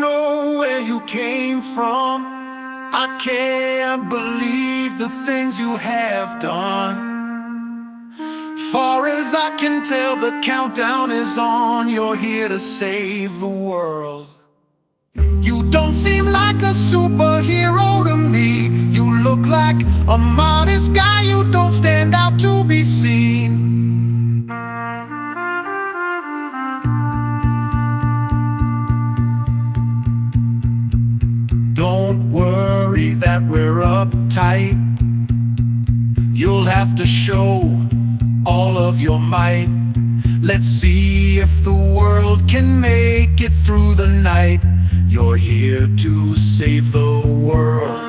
know where you came from. I can't believe the things you have done. Far as I can tell the countdown is on. You're here to save the world. You don't seem like a superhero to me. You look like a modest guy. You don't stand out that we're uptight. You'll have to show all of your might. Let's see if the world can make it through the night. You're here to save the world.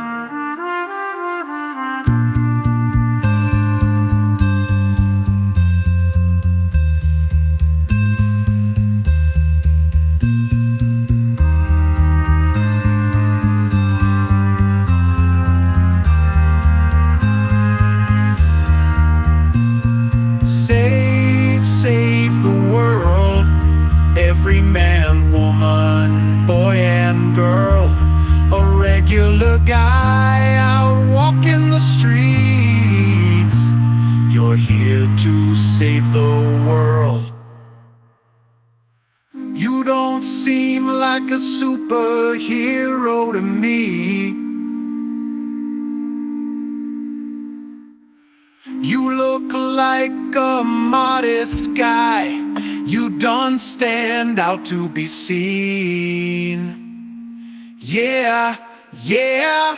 Save the world. You don't seem like a superhero to me. You look like a modest guy. You don't stand out to be seen. Yeah, yeah.